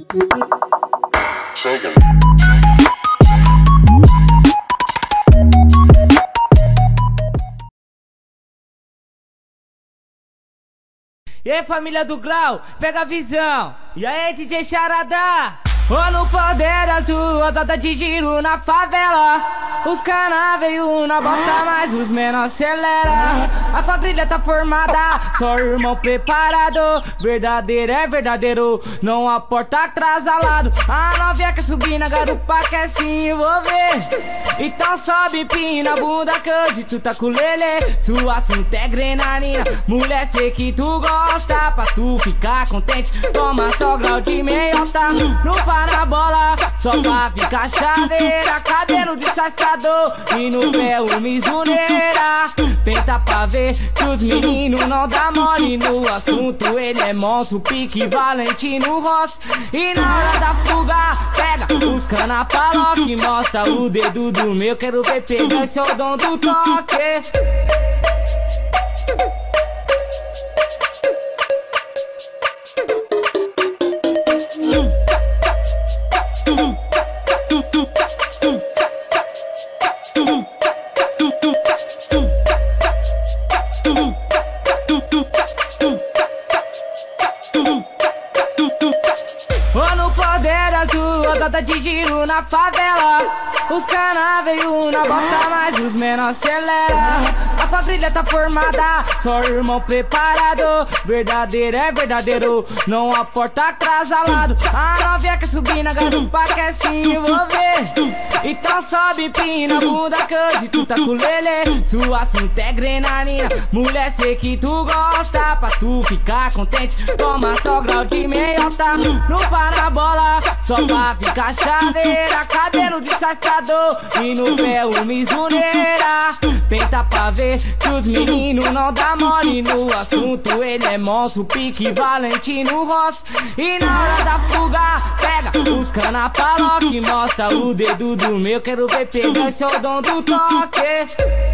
E aí família do Grau, pega a visão. E aí DJ Charada? Ô no poder as duas de giro na favela Os cana veio na bota, mas os menores acelera. A quadrilha tá formada, só irmão preparado. Verdadeiro é verdadeiro, não há porta atrasalado A novinha quer subir na garupa, quer se envolver. Então sobe, pina a bunda que tu tá com lele Sua assunto é grenarina, mulher sei que tu gosta. Pra tu ficar contente, toma só grau de meiota. No na bola, só pra ficar chaveira. Cabelo disfarçador e no pé o. Penta pra ver que os meninos não dá mole no assunto. Ele é monstro, pique Valentino Ross. E na hora da fuga, pega os cana paloque. Mostra o dedo do meu, quero ver pegar esse o dom do toque. Ô no poder azul, rodada de giro na favela. Os cana veio na bota, mas os menores acelera A quadrilha tá formada, só irmão preparado. Verdadeiro é verdadeiro, não há porta atrasalado A novinha quer subir na garupa, quer se envolver. Então sobe, pina, que hoje tu tá com lele Sua assunto é grenarina, mulher sei que tu gosta. Pra tu ficar contente, toma só grau de meiota. No parabola, só pra ficar chaveira. Cabelo disfarçador e no pé o misuneira Penta pra ver que os meninos não dá mole no assunto. Ele é monstro, pique Valentino Ross. E na hora da fuga, pega busca na paloca e mostra o dedo do meu. Quero ver pegar esse é o dom do toque.